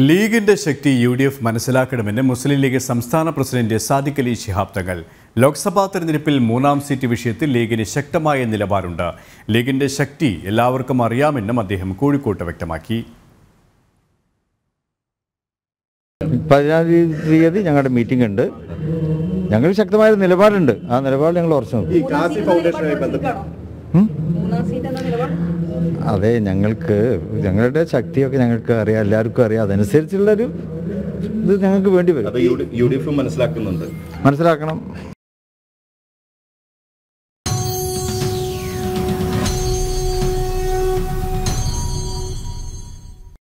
ലീഗിന്റെ ശക്തി U D F മനസ്സിലാക്കണമെന്ന് മുസ്ലിം ലീഗ് സംസ്ഥാന പ്രസിഡന്റ് സാദിഖ് അലി ശിഹാബ് തങ്ങൾ. ലോക്സഭാ തെരഞ്ഞെടുപ്പിൽ മൂന്നാം സീറ്റ് വിഷയത്തിൽ ലീഗിന് ശക്തമായ നിലപാടുണ്ട്. ലീഗിന്റെ ശക്തി എല്ലാവർക്കും അറിയാമെന്നും അദ്ദേഹം കോഴിക്കോട്ട് വ്യക്തമാക്കി. പതിനാറ് തീയതി ഞങ്ങളുടെ മീറ്റിംഗ് ഉണ്ട്. ഞങ്ങൾ ശക്തമായ നിലപാടുണ്ട്. ആ നിലപാട് ഞങ്ങൾ ഉറച്ചു അതെ ഞങ്ങൾക്ക് ഞങ്ങളുടെ ശക്തിയൊക്കെ ഞങ്ങൾക്ക് അറിയാം എല്ലാവർക്കും അറിയാം. അതനുസരിച്ചുള്ളൊരു ഇത് ഞങ്ങൾക്ക് വേണ്ടി വരും. മനസ്സിലാക്കുന്നുണ്ട്. മനസ്സിലാക്കണം.